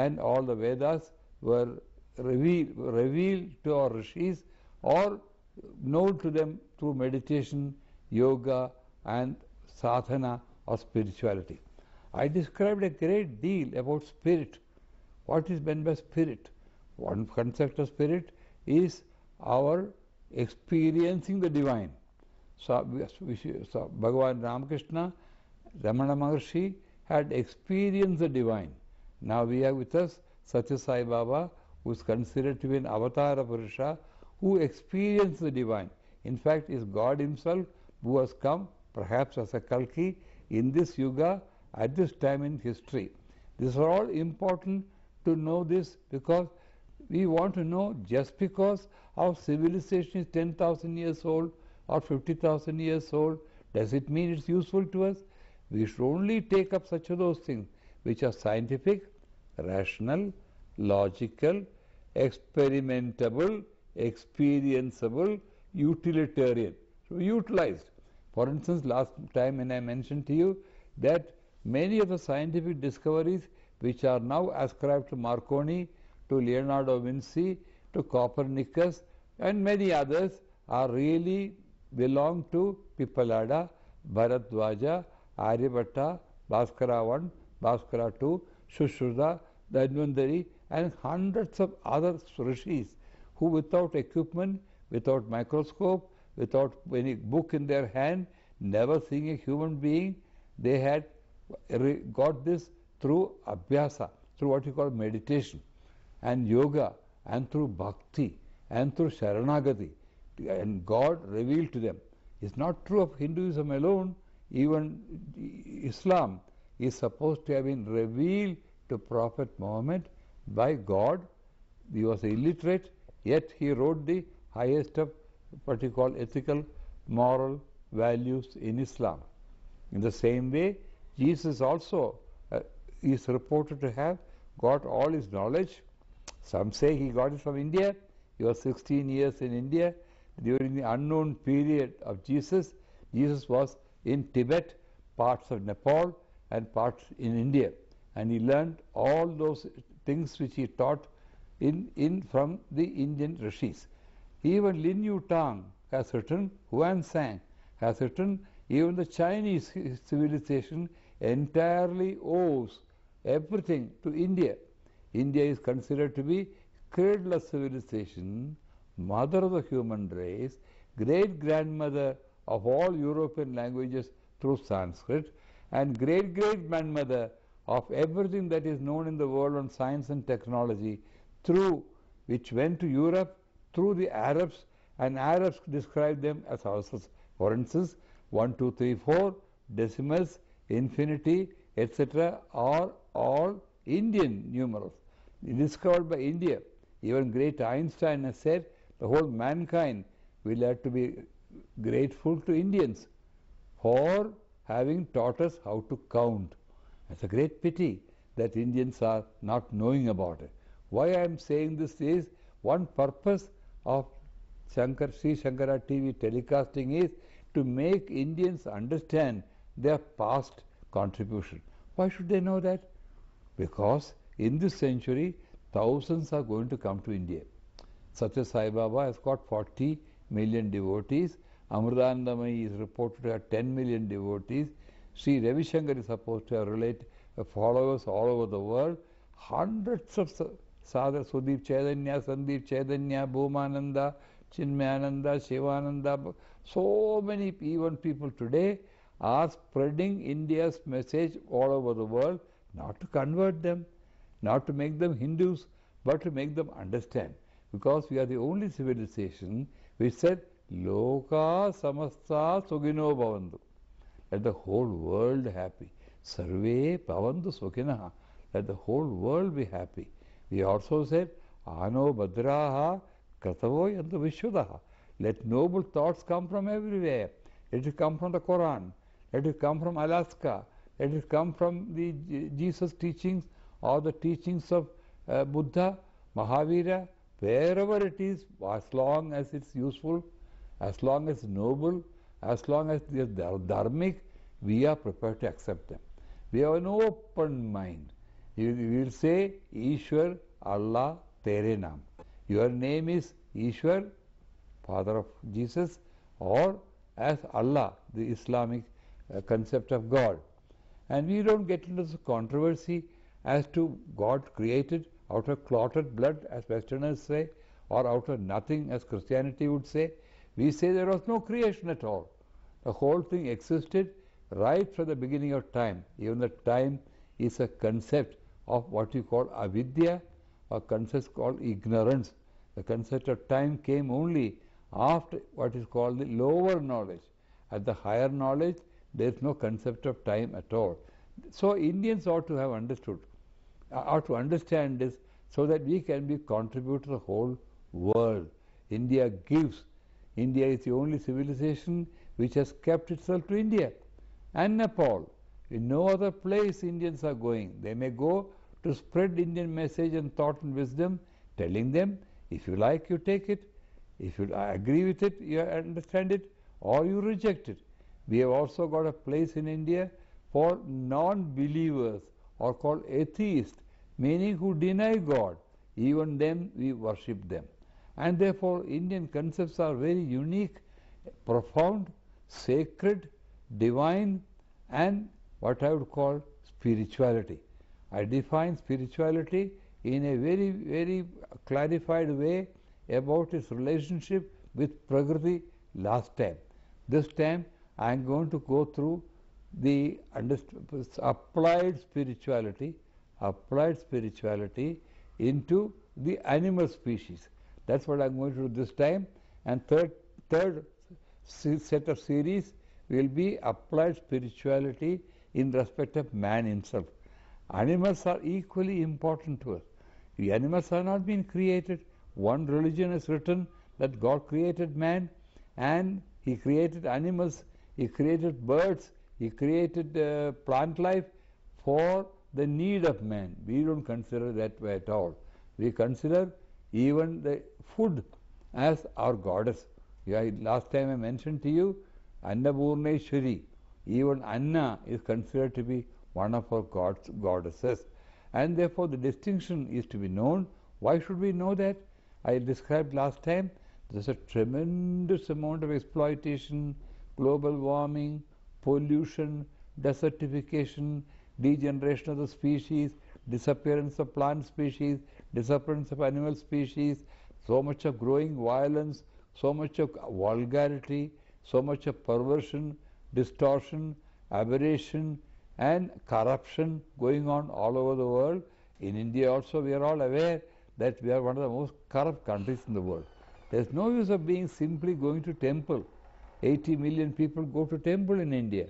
and all the Vedas were revealed, revealed to our rishis or known to them through meditation, yoga, and sadhana or spirituality. I described a great deal about spirit. What is meant by spirit? One concept of spirit is our experiencing the divine. So, so Bhagavan Ramakrishna, Ramana Maharshi had experienced the divine. Now we have with us Satya Sai Baba, who is considered to be an avatar of Purusha, who experienced the divine. In fact, is God Himself who has come, perhaps as a Kalki, in this yuga at this time in history. These are all important to know this because we want to know just because our civilization is 10,000 years old or 50,000 years old, does it mean it's useful to us? We should only take up such of those things which are scientific, rational, logical, experimentable, experienceable, utilitarian. So utilized. For instance, last time when I mentioned to you that many of the scientific discoveries which are now ascribed to Marconi, to Leonardo Vinci, to Copernicus, and many others are really belong to Pippalada, Bharadwaja, Aryabhatta, Bhaskara 1, Bhaskara 2, Sushruta, Dhanvantari, and hundreds of other rishis who without equipment, without microscope, without any book in their hand, never seeing a human being, they had got this through abhyasa, through what you call meditation, and yoga, and through bhakti, and through sharanagati, and God revealed to them. It's not true of Hinduism alone, even Islam is supposed to have been revealed to Prophet Muhammad by God. He was illiterate, yet he wrote the highest of what you call ethical, moral values in Islam. In the same way, Jesus also uh, is reported to have got all his knowledge. Some say he got it from India. He was 16 years in India. During the unknown period of Jesus, Jesus was in Tibet, parts of Nepal, and parts in India. And he learned all those things which he taught in, in from the Indian rishis. Even Lin Yu Tang has written, Huan Sang has written, even the Chinese civilization entirely owes everything to India. India is considered to be cradle civilization, mother of the human race, great grandmother of all European languages through Sanskrit, and great great grandmother of everything that is known in the world on science and technology through which went to Europe through the Arabs and Arabs described them as houses. For instance, 1, 2, 3, 4, decimals, infinity, etc. are all Indian numerals discovered by India. Even great Einstein has said the whole mankind will have to be grateful to Indians for having taught us how to count. It's a great pity that Indians are not knowing about it. Why I am saying this is one purpose of Shankar Sri Shankara TV telecasting is to make Indians understand their past contribution. Why should they know that? Because in this century, thousands are going to come to India. Satya Sai Baba has got 40 million devotees. Amritanandamayi is reported to have 10 million devotees. Sri Ravi Shankar is supposed to have relate, uh, followers all over the world. Hundreds of Sadhar Sudip Chaitanya, Sandeep Chaitanya, Bhumananda, Chinmayananda, Shivananda, so many even people today are spreading India's message all over the world, not to convert them, not to make them Hindus, but to make them understand. Because we are the only civilization which said, लोका समस्ता सुखिनो भवंतु let the whole world happy सर्वे भवंतु सुखिनः let the whole world be happy we also said आनो भद्रा कृतवो यद विशुदः let noble thoughts come from everywhere let it come from the Quran let it come from Alaska let it come from the Jesus teachings or the teachings of Buddha Mahavir ever it is, as long as it's useful as long as noble, as long as they are dharmic, we are prepared to accept them. We have an open mind. You will say, Ishwar, Allah, Tere Naam. Your name is Ishwar, Father of Jesus, or as Allah, the Islamic uh, concept of God. And we don't get into the controversy as to God created out of clotted blood, as Westerners say, or out of nothing, as Christianity would say. We say there was no creation at all. The whole thing existed right from the beginning of time. Even the time is a concept of what you call avidya, a concept called ignorance. The concept of time came only after what is called the lower knowledge. At the higher knowledge, there is no concept of time at all. So Indians ought to have understood, uh, ought to understand this so that we can be contribute to the whole world. India gives. India is the only civilization which has kept itself to India and Nepal. In no other place Indians are going. They may go to spread Indian message and thought and wisdom, telling them, if you like, you take it. If you agree with it, you understand it, or you reject it. We have also got a place in India for non-believers or called atheists, meaning who deny God. Even them, we worship them. And therefore, Indian concepts are very unique, profound, sacred, divine, and what I would call spirituality. I define spirituality in a very, very clarified way about its relationship with Prakriti last time. This time I am going to go through the applied spirituality, applied spirituality into the animal species. That's what I'm going to do this time. And third, third set of series will be applied spirituality in respect of man himself. Animals are equally important to us. The animals are not been created. One religion has written that God created man and he created animals, he created birds, he created uh, plant life for the need of man. We don't consider that way at all. We consider even the food as our goddess. Yeah, last time I mentioned to you, Annapurneshwari, even Anna is considered to be one of our gods, goddesses. And therefore the distinction is to be known. Why should we know that? I described last time, there's a tremendous amount of exploitation, global warming, pollution, desertification, degeneration of the species, disappearance of plant species, disappearance of animal species, so much of growing violence, so much of vulgarity, so much of perversion, distortion, aberration, and corruption going on all over the world. In India also we are all aware that we are one of the most corrupt countries in the world. There is no use of being simply going to temple. 80 million people go to temple in India.